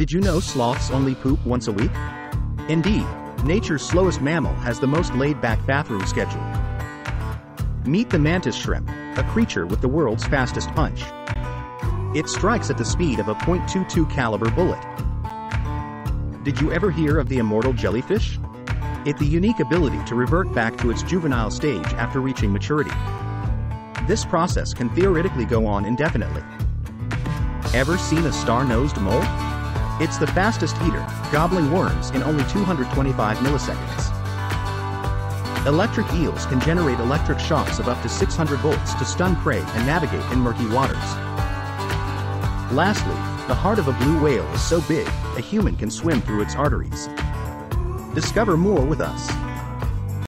Did you know sloths only poop once a week? Indeed, nature's slowest mammal has the most laid-back bathroom schedule. Meet the mantis shrimp, a creature with the world's fastest punch. It strikes at the speed of a .22 caliber bullet. Did you ever hear of the immortal jellyfish? It the unique ability to revert back to its juvenile stage after reaching maturity. This process can theoretically go on indefinitely. Ever seen a star-nosed mole? It's the fastest eater, gobbling worms in only 225 milliseconds. Electric eels can generate electric shocks of up to 600 volts to stun prey and navigate in murky waters. Lastly, the heart of a blue whale is so big, a human can swim through its arteries. Discover more with us.